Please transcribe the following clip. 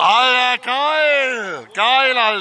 Alter, geil! Geil, Alter!